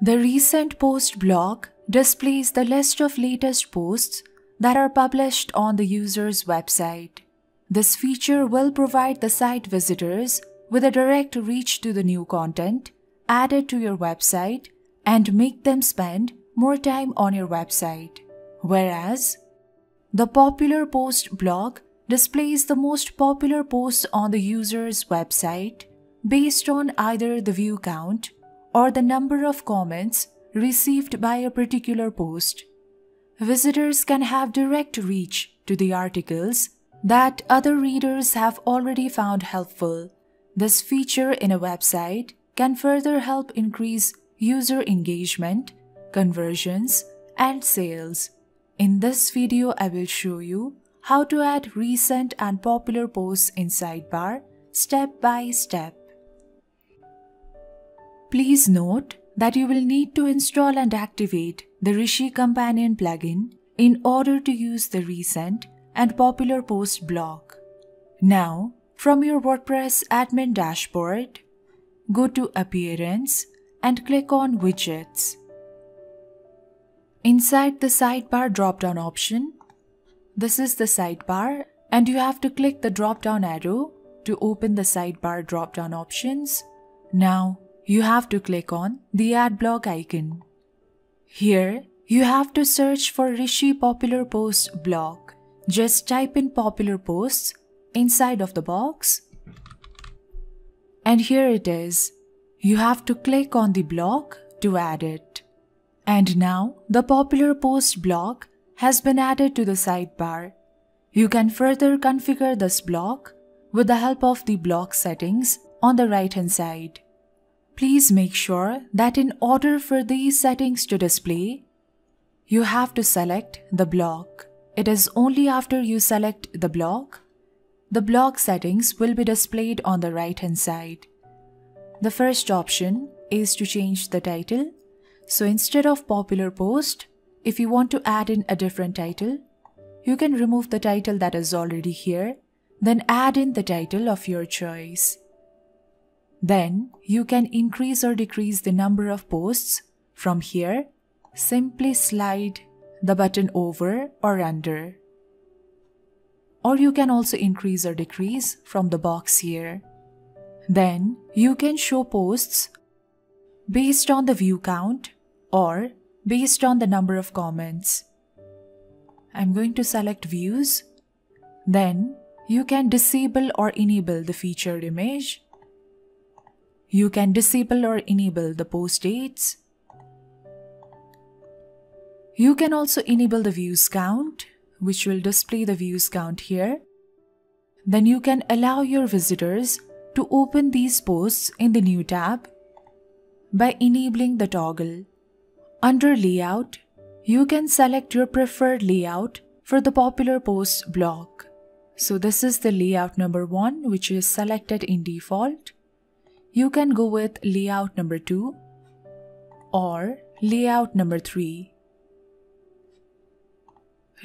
The recent post block displays the list of latest posts that are published on the user's website. This feature will provide the site visitors with a direct reach to the new content added to your website and make them spend more time on your website. Whereas, the popular post block displays the most popular posts on the user's website based on either the view count or the number of comments received by a particular post. Visitors can have direct reach to the articles that other readers have already found helpful. This feature in a website can further help increase user engagement, conversions, and sales. In this video, I will show you how to add recent and popular posts in sidebar step by step. Please note that you will need to install and activate the Rishi Companion plugin in order to use the recent and popular post block. Now, from your WordPress admin dashboard, go to Appearance and click on Widgets. Inside the sidebar drop-down option, this is the sidebar and you have to click the drop-down arrow to open the sidebar drop-down options. Now, you have to click on the Add Block icon. Here, you have to search for Rishi Popular Post block. Just type in Popular Posts inside of the box. And here it is. You have to click on the block to add it. And now the popular post block has been added to the sidebar. You can further configure this block with the help of the block settings on the right hand side. Please make sure that in order for these settings to display, you have to select the block. It is only after you select the block, the block settings will be displayed on the right hand side. The first option is to change the title. So instead of popular post, if you want to add in a different title, you can remove the title that is already here, then add in the title of your choice. Then you can increase or decrease the number of posts. From here, simply slide the button over or under. Or you can also increase or decrease from the box here. Then you can show posts based on the view count or based on the number of comments. I'm going to select views. Then you can disable or enable the featured image. You can disable or enable the post dates. You can also enable the views count, which will display the views count here. Then you can allow your visitors to open these posts in the new tab by enabling the toggle. Under layout, you can select your preferred layout for the popular posts block. So this is the layout number 1 which is selected in default. You can go with layout number 2 or layout number 3.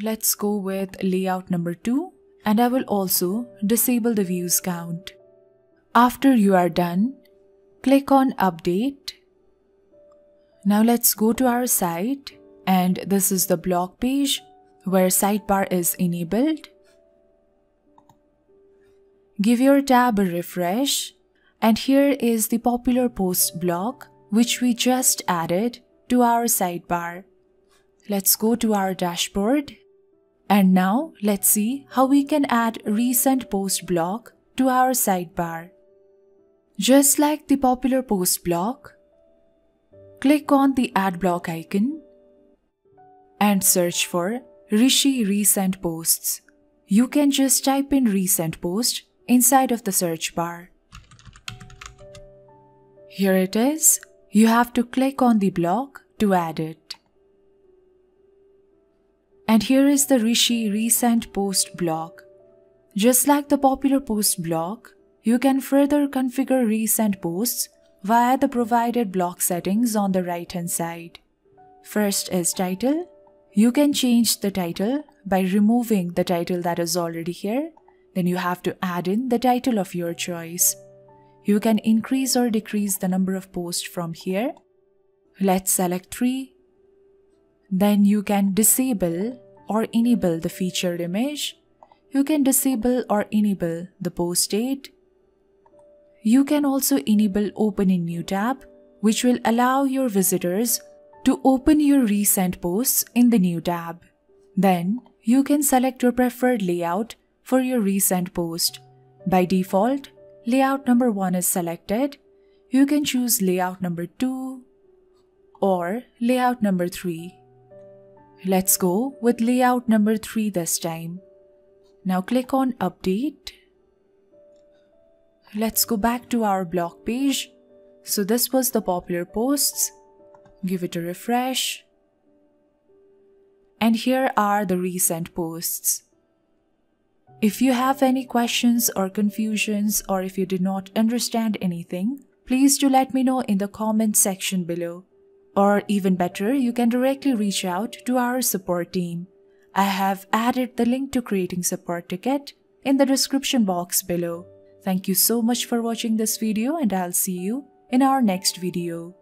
Let's go with layout number 2 and I will also disable the views count. After you are done, click on Update. Now let's go to our site and this is the blog page where sidebar is enabled. Give your tab a refresh and here is the popular post blog which we just added to our sidebar. Let's go to our dashboard and now let's see how we can add recent post block to our sidebar. Just like the popular post block, click on the add block icon and search for Rishi Recent Posts. You can just type in Recent Post inside of the search bar. Here it is. You have to click on the block to add it. And here is the Rishi Recent Post block. Just like the popular post block, you can further configure recent posts via the provided block settings on the right hand side. First is title. You can change the title by removing the title that is already here. Then you have to add in the title of your choice. You can increase or decrease the number of posts from here. Let's select 3. Then you can disable or enable the featured image. You can disable or enable the post date. You can also enable open in new tab, which will allow your visitors to open your recent posts in the new tab. Then you can select your preferred layout for your recent post. By default, layout number 1 is selected. You can choose layout number 2 or layout number 3. Let's go with layout number 3 this time. Now click on update. Let's go back to our blog page. So this was the popular posts. Give it a refresh. And here are the recent posts. If you have any questions or confusions or if you did not understand anything, please do let me know in the comment section below. Or even better, you can directly reach out to our support team. I have added the link to creating support ticket in the description box below. Thank you so much for watching this video and I'll see you in our next video.